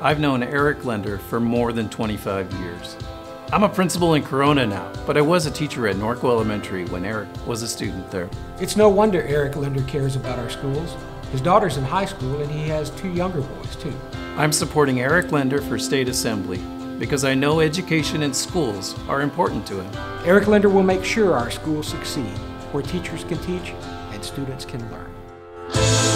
I've known Eric Linder for more than 25 years. I'm a principal in Corona now, but I was a teacher at Norco Elementary when Eric was a student there. It's no wonder Eric Linder cares about our schools. His daughter's in high school and he has two younger boys too. I'm supporting Eric Linder for State Assembly because I know education and schools are important to him. Eric Linder will make sure our schools succeed, where teachers can teach and students can learn.